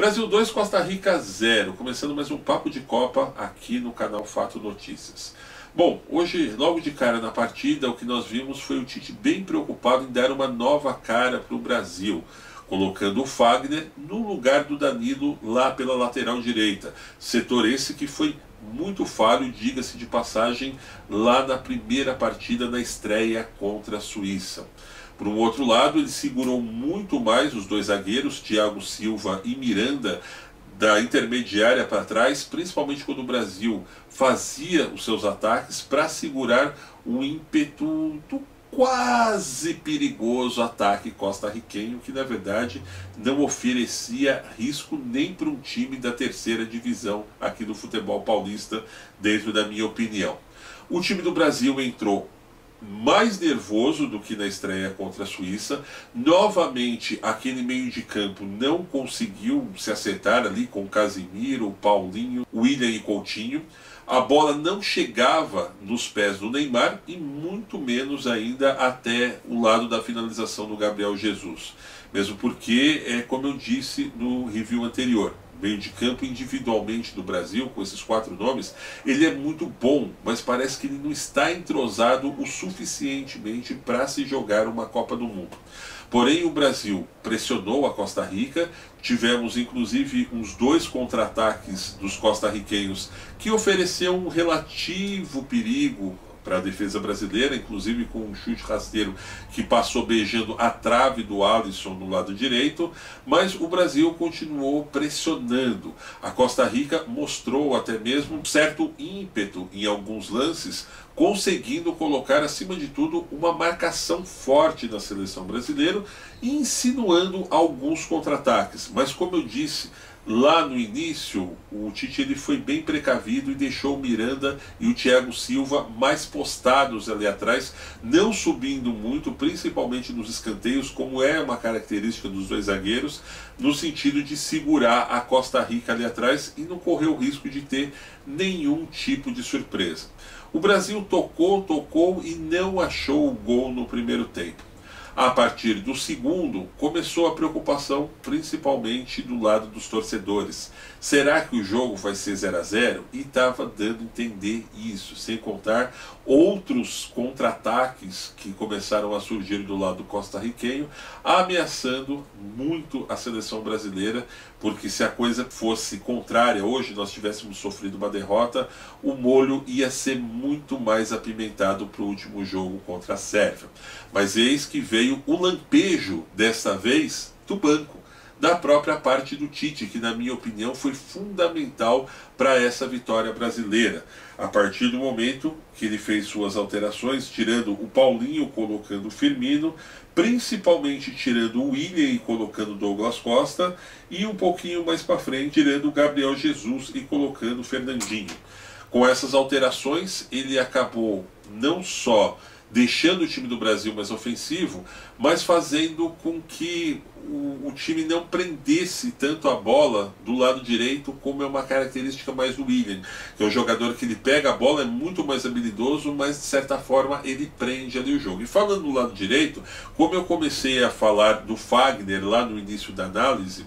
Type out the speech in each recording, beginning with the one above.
Brasil 2, Costa Rica 0. Começando mais um Papo de Copa aqui no canal Fato Notícias. Bom, hoje, logo de cara na partida, o que nós vimos foi o Tite bem preocupado em dar uma nova cara para o Brasil, colocando o Fagner no lugar do Danilo lá pela lateral direita. Setor esse que foi muito falho, diga-se de passagem, lá na primeira partida na estreia contra a Suíça. Por um outro lado, ele segurou muito mais os dois zagueiros, Thiago Silva e Miranda, da intermediária para trás, principalmente quando o Brasil fazia os seus ataques para segurar o ímpeto do quase perigoso ataque costarriquenho, que na verdade não oferecia risco nem para um time da terceira divisão aqui do futebol paulista, dentro da minha opinião. O time do Brasil entrou mais nervoso do que na estreia contra a Suíça. Novamente, aquele meio de campo não conseguiu se acertar ali com Casimiro, Paulinho, William e Coutinho. A bola não chegava nos pés do Neymar e muito menos ainda até o lado da finalização do Gabriel Jesus. Mesmo porque, é como eu disse no review anterior, meio de campo individualmente do Brasil, com esses quatro nomes, ele é muito bom, mas parece que ele não está entrosado o suficientemente para se jogar uma Copa do Mundo. Porém, o Brasil pressionou a Costa Rica, tivemos inclusive uns dois contra-ataques dos costarriquenhos que ofereceram um relativo perigo para a defesa brasileira, inclusive com um chute rasteiro que passou beijando a trave do Alisson no lado direito, mas o Brasil continuou pressionando. A Costa Rica mostrou até mesmo um certo ímpeto em alguns lances, conseguindo colocar acima de tudo uma marcação forte na seleção brasileira e insinuando alguns contra-ataques. Mas como eu disse, Lá no início, o Tite ele foi bem precavido e deixou o Miranda e o Thiago Silva mais postados ali atrás, não subindo muito, principalmente nos escanteios, como é uma característica dos dois zagueiros, no sentido de segurar a Costa Rica ali atrás e não correr o risco de ter nenhum tipo de surpresa. O Brasil tocou, tocou e não achou o gol no primeiro tempo. A partir do segundo, começou a preocupação, principalmente do lado dos torcedores. Será que o jogo vai ser 0 a 0 E estava dando a entender isso, sem contar outros contra-ataques que começaram a surgir do lado costarriquenho, ameaçando muito a seleção brasileira, porque se a coisa fosse contrária, hoje nós tivéssemos sofrido uma derrota, o molho ia ser muito mais apimentado para o último jogo contra a Sérvia. Mas eis que veio o lampejo, desta vez, do banco da própria parte do Tite, que na minha opinião foi fundamental para essa vitória brasileira. A partir do momento que ele fez suas alterações, tirando o Paulinho, colocando o Firmino, principalmente tirando o William e colocando o Douglas Costa, e um pouquinho mais para frente, tirando o Gabriel Jesus e colocando o Fernandinho. Com essas alterações, ele acabou não só deixando o time do Brasil mais ofensivo, mas fazendo com que o, o, time não prendesse tanto a bola do lado direito, como é uma característica mais do William, que é um jogador que ele pega a bola, é muito mais habilidoso, mas de certa forma ele prende ali o jogo. E falando do lado direito, como eu comecei a falar do Fagner lá no início da análise,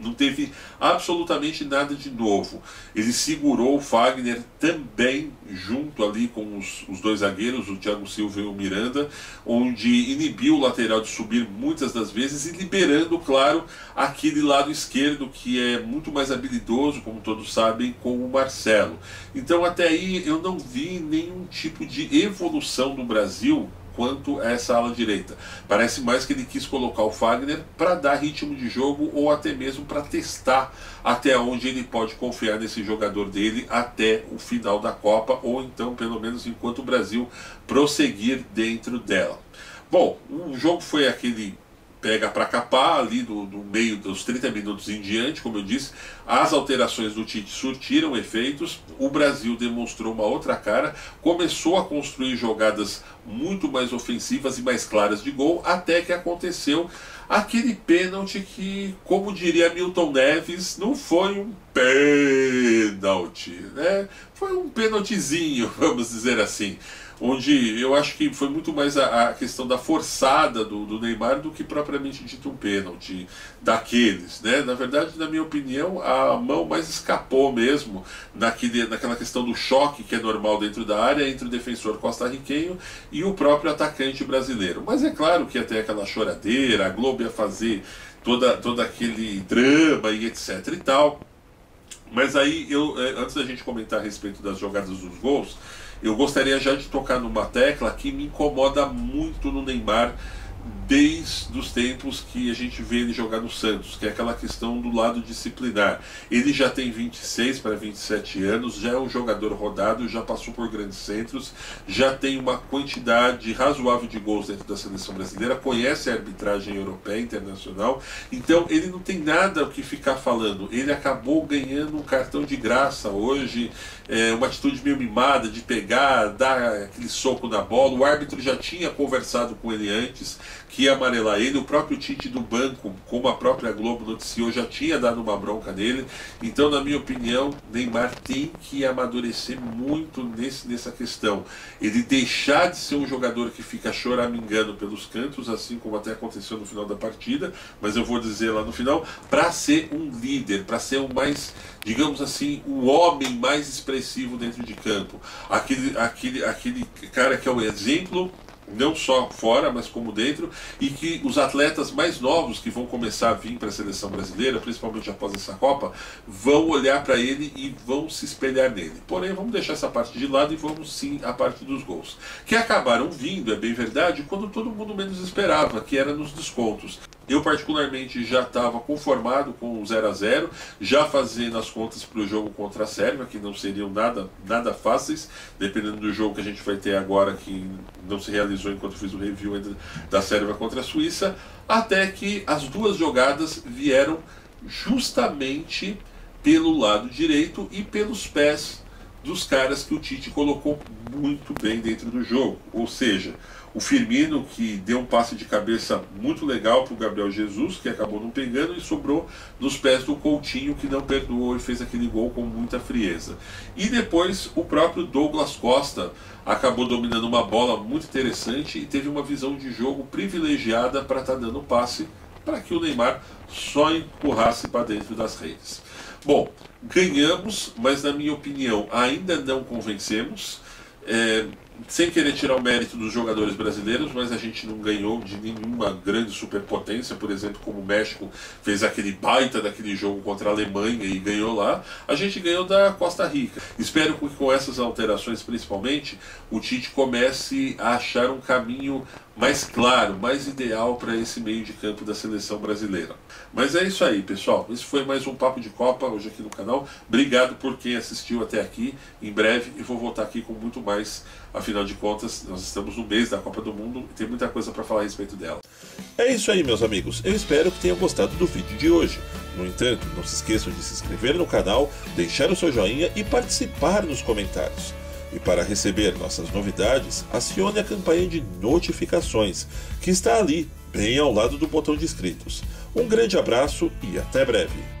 não teve absolutamente nada de novo. Ele segurou o Fagner também junto ali com os, os, dois zagueiros, o Thiago Silva e o Miranda, onde inibiu o lateral de subir muitas das vezes e liberando, claro, aquele lado esquerdo que é muito mais habilidoso, como todos sabem, com o Marcelo. Então até aí eu não vi nenhum tipo de evolução no Brasil quanto a essa ala direita. Parece mais que ele quis colocar o Fagner para dar ritmo de jogo ou até mesmo para testar até onde ele pode confiar nesse jogador dele até o final da Copa ou então pelo menos enquanto o Brasil prosseguir dentro dela. Bom, o jogo foi aquele pega para capar ali do, do, meio dos 30 minutos em diante, como eu disse, as alterações do Tite surtiram efeitos, o Brasil demonstrou uma outra cara, começou a construir jogadas muito mais ofensivas e mais claras de gol, até que aconteceu aquele pênalti que, como diria Milton Neves, não foi um pênalti, né? Foi um pênaltizinho, vamos dizer assim. Onde eu acho que foi muito mais a, a questão da forçada do, do, Neymar do que propriamente dito um pênalti daqueles, né? Na verdade, na minha opinião, a mão mais escapou mesmo naquele, naquela questão do choque que é normal dentro da área entre o defensor costarriquenho e o próprio atacante brasileiro. Mas é claro que até aquela choradeira, a Globo ia fazer toda, todo aquele drama e etc e tal. Mas aí, eu, é, antes da gente comentar a respeito das jogadas dos gols, eu gostaria já de tocar numa tecla que me incomoda muito no Neymar desde os tempos que a gente vê ele jogar no Santos, que é aquela questão do lado disciplinar. Ele já tem 26 para 27 anos, já é um jogador rodado, já passou por grandes centros, já tem uma quantidade razoável de gols dentro da seleção brasileira, conhece a arbitragem europeia internacional, então ele não tem nada o que ficar falando. Ele acabou ganhando um cartão de graça hoje, é, uma atitude meio mimada de pegar, dar aquele soco na bola. O árbitro já tinha conversado com ele antes que ia amarelar ele. O próprio Tite do banco, como a própria Globo noticiou, já tinha dado uma bronca nele. Então, na minha opinião, Neymar tem que amadurecer muito nesse, nessa questão. Ele deixar de ser um jogador que fica choramingando pelos cantos, assim como até aconteceu no final da partida, mas eu vou dizer lá no final, para ser um líder, para ser o mais, digamos assim, o homem mais expressivo dentro de campo. Aquele, aquele, aquele cara que é o exemplo não só fora, mas como dentro, e que os atletas mais novos que vão começar a vir para a seleção brasileira, principalmente após essa Copa, vão olhar para ele e vão se espelhar nele. Porém, vamos deixar essa parte de lado e vamos sim à parte dos gols, que acabaram vindo, é bem verdade, quando todo mundo menos esperava, que era nos descontos. Eu, particularmente, já estava conformado com o 0 a 0 já fazendo as contas para o jogo contra a Sérvia, que não seriam nada, nada fáceis, dependendo do jogo que a gente vai ter agora, que não se realizou enquanto fiz o review da Sérvia contra a Suíça, até que as duas jogadas vieram justamente pelo lado direito e pelos pés dos caras que o Tite colocou muito bem dentro do jogo. Ou seja, o Firmino, que deu um passe de cabeça muito legal para o Gabriel Jesus, que acabou não pegando, e sobrou nos pés do Coutinho, que não perdoou e fez aquele gol com muita frieza. E depois o próprio Douglas Costa acabou dominando uma bola muito interessante e teve uma visão de jogo privilegiada para estar tá dando passe para que o Neymar só empurrasse para dentro das redes. Bom, ganhamos, mas na minha opinião ainda não convencemos. É, sem querer tirar o mérito dos jogadores brasileiros, mas a gente não ganhou de nenhuma grande superpotência, por exemplo, como o México fez aquele baita daquele jogo contra a Alemanha e ganhou lá, a gente ganhou da Costa Rica. Espero que com essas alterações, principalmente, o Tite comece a achar um caminho mais claro, mais ideal para esse meio de campo da seleção brasileira. Mas é isso aí, pessoal. Esse foi mais um Papo de Copa hoje aqui no canal. Obrigado por quem assistiu até aqui. Em breve eu vou voltar aqui com muito mais. Afinal de contas, nós estamos no mês da Copa do Mundo e tem muita coisa para falar a respeito dela. É isso aí, meus amigos. Eu espero que tenham gostado do vídeo de hoje. No entanto, não se esqueçam de se inscrever no canal, deixar o seu joinha e participar nos comentários. E para receber nossas novidades, acione a campanha de notificações, que está ali, bem ao lado do botão de inscritos. Um grande abraço e até breve!